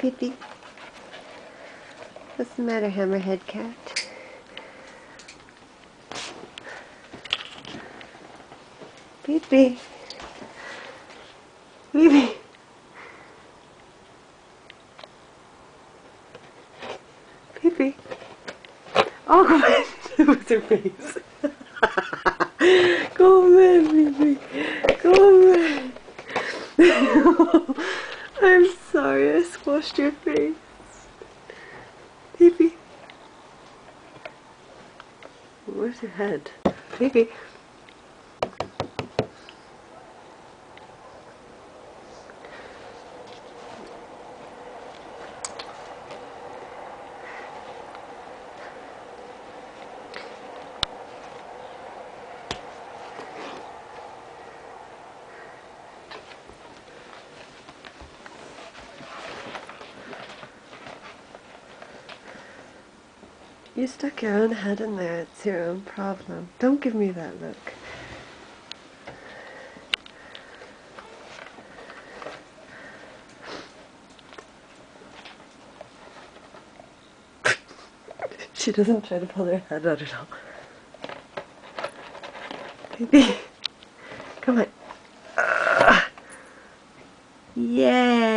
Pippi. What's the matter, hammerhead cat? Pippi. Pippi. Pippi. Oh, come on. With her face. Go on, Pippi. Go on. I'm sorry I squashed your face. Pippi. Where's your head? Pippi. You stuck your own head in there. It's your own problem. Don't give me that look. she doesn't try to pull her head out at all. Baby, come on. Ah. Yeah.